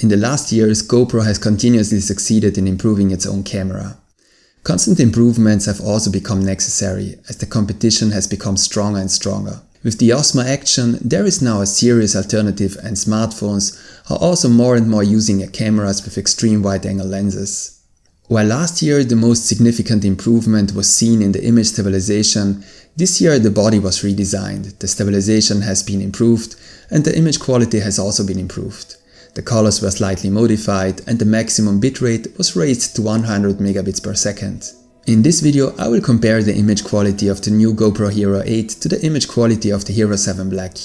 In the last years, GoPro has continuously succeeded in improving its own camera. Constant improvements have also become necessary as the competition has become stronger and stronger. With the Osmo Action, there is now a serious alternative and smartphones are also more and more using cameras with extreme wide-angle lenses. While last year the most significant improvement was seen in the image stabilization, this year the body was redesigned, the stabilization has been improved and the image quality has also been improved. The colors were slightly modified and the maximum bitrate was raised to 100 megabits per second. In this video I will compare the image quality of the new GoPro Hero 8 to the image quality of the Hero 7 Black.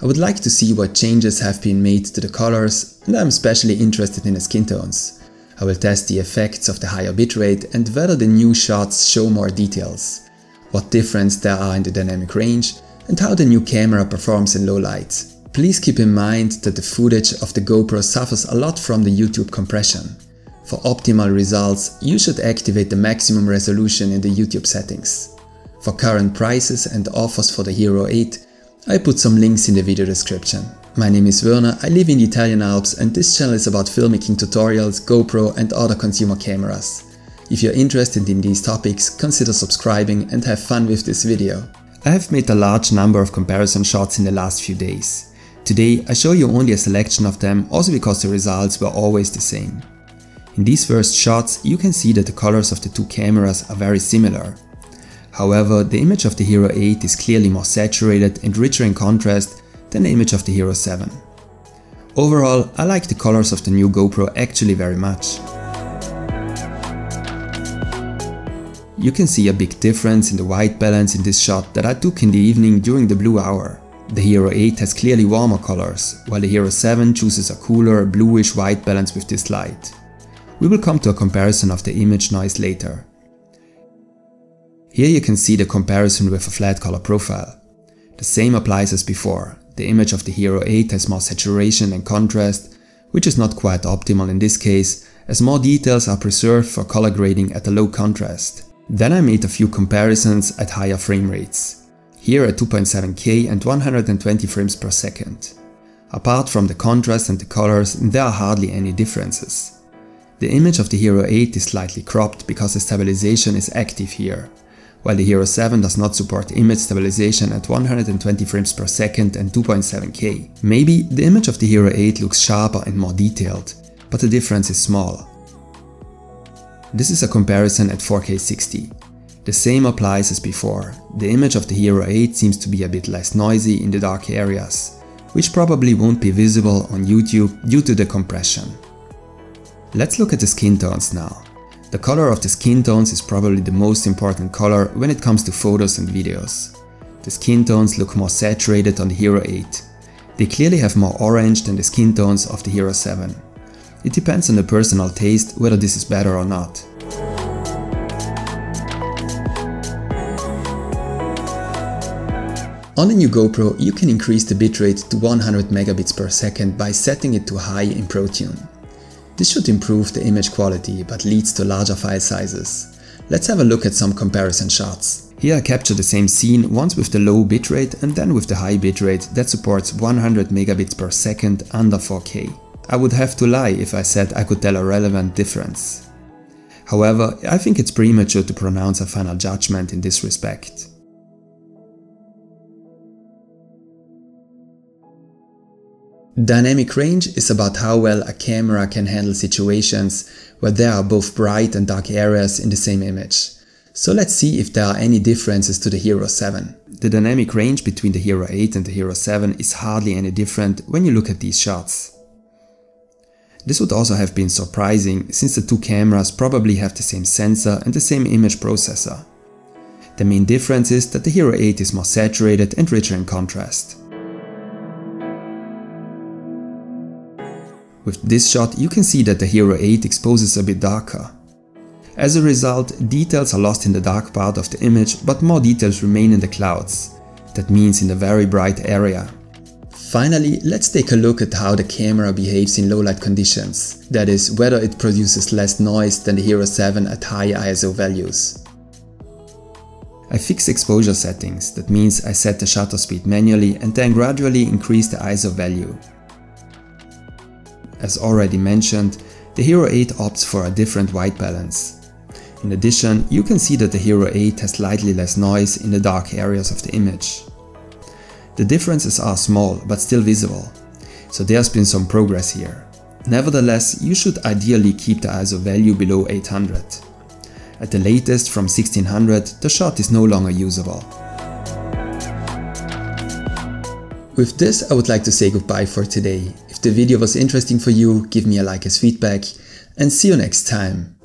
I would like to see what changes have been made to the colors and I'm especially interested in the skin tones. I will test the effects of the higher bitrate and whether the new shots show more details, what difference there are in the dynamic range and how the new camera performs in low light. Please keep in mind that the footage of the GoPro suffers a lot from the YouTube compression. For optimal results, you should activate the maximum resolution in the YouTube settings. For current prices and offers for the Hero 8, I put some links in the video description. My name is Werner, I live in the Italian Alps and this channel is about filmmaking tutorials, GoPro and other consumer cameras. If you're interested in these topics, consider subscribing and have fun with this video. I have made a large number of comparison shots in the last few days. Today I show you only a selection of them also because the results were always the same. In these first shots you can see that the colors of the two cameras are very similar. However, the image of the Hero 8 is clearly more saturated and richer in contrast than the image of the Hero 7. Overall, I like the colors of the new GoPro actually very much. You can see a big difference in the white balance in this shot that I took in the evening during the blue hour. The Hero 8 has clearly warmer colors, while the Hero 7 chooses a cooler, bluish white balance with this light. We will come to a comparison of the image noise later. Here you can see the comparison with a flat color profile. The same applies as before. The image of the Hero 8 has more saturation and contrast, which is not quite optimal in this case, as more details are preserved for color grading at a low contrast. Then I made a few comparisons at higher frame rates. Here at 2.7K and 120 frames per second. Apart from the contrast and the colors, there are hardly any differences. The image of the Hero 8 is slightly cropped because the stabilization is active here, while the Hero 7 does not support image stabilization at 120 frames per second and 2.7K. Maybe the image of the Hero 8 looks sharper and more detailed, but the difference is small. This is a comparison at 4K 60. The same applies as before, the image of the Hero 8 seems to be a bit less noisy in the dark areas, which probably won't be visible on YouTube due to the compression. Let's look at the skin tones now. The color of the skin tones is probably the most important color when it comes to photos and videos. The skin tones look more saturated on the Hero 8. They clearly have more orange than the skin tones of the Hero 7. It depends on the personal taste whether this is better or not. On the new GoPro you can increase the bitrate to 100 megabits per second by setting it to high in ProTune. This should improve the image quality but leads to larger file sizes. Let's have a look at some comparison shots. Here I capture the same scene once with the low bitrate and then with the high bitrate that supports 100 megabits per second under 4K. I would have to lie if I said I could tell a relevant difference. However, I think it's premature to pronounce a final judgment in this respect. Dynamic range is about how well a camera can handle situations where there are both bright and dark areas in the same image. So let's see if there are any differences to the Hero 7. The dynamic range between the Hero 8 and the Hero 7 is hardly any different when you look at these shots. This would also have been surprising since the two cameras probably have the same sensor and the same image processor. The main difference is that the Hero 8 is more saturated and richer in contrast. With this shot you can see that the Hero 8 exposes a bit darker. As a result, details are lost in the dark part of the image but more details remain in the clouds. That means in the very bright area. Finally, let's take a look at how the camera behaves in low light conditions, that is, whether it produces less noise than the Hero 7 at high ISO values. I fix exposure settings, that means I set the shutter speed manually and then gradually increase the ISO value. As already mentioned, the Hero 8 opts for a different white balance. In addition, you can see that the Hero 8 has slightly less noise in the dark areas of the image. The differences are small but still visible, so there's been some progress here. Nevertheless, you should ideally keep the ISO value below 800. At the latest from 1600 the shot is no longer usable. With this I would like to say goodbye for today. If the video was interesting for you, give me a like as feedback and see you next time.